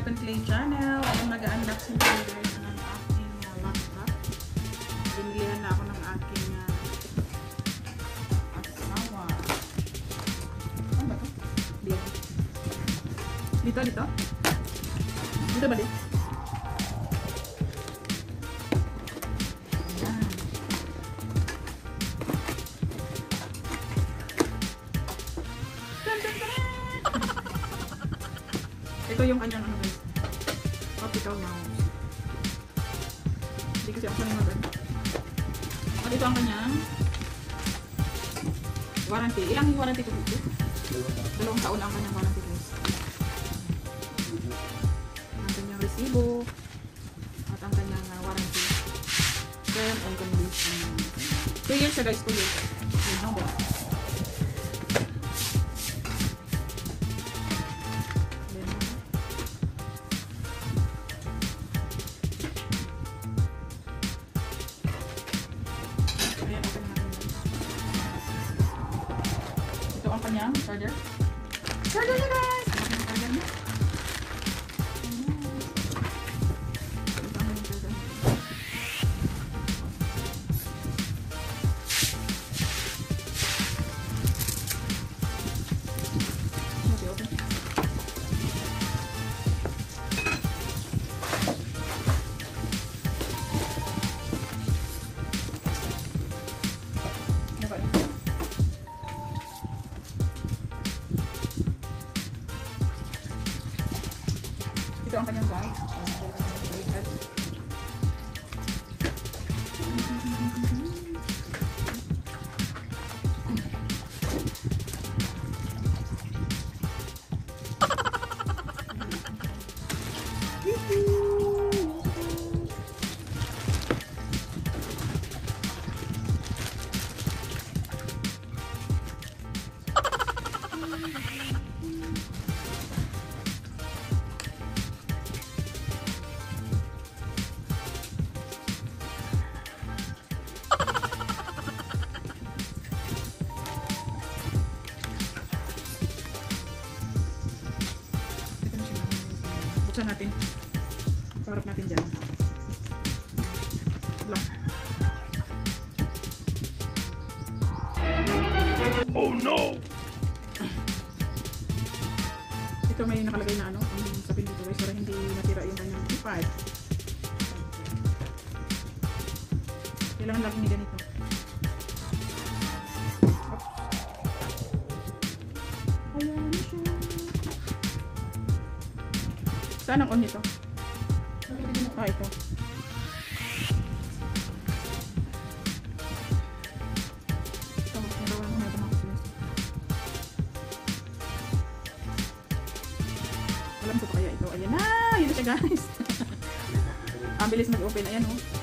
Well, ang nag-unboxing ko guys ng aking uh, laptop. Binilihan na ako ng aking uh, asawa. Ano ba to? Dito. Dito, dito? Dito ba dito? Ayan. Ito yung ano guys. Optical mouse. Hindi kasi ako sanay mag ano. At ito ang kanyang warranty. Ilang warranty ko dito? Dalawang taon ang kanyang warranty guys. Ang kanyang resibo. At ang kanyang uh, warranty. Term and condition. 2 years siya guys, 2 years. Yun lang kanyang charger. Charger guys! Charger. Ang Buksan natin. Parap natin dyan. Lock. Oh no! Ito may nakalagay na ano, ang sabihin dito guys, para hindi natira yung kanyang keypad. Kailangan lagi ni ganito. Saan ang on nito? Ah, ito. Alam ko kaya ito. Ayan na! Yun na siya guys. Ang bilis mag-open. Ayan oh.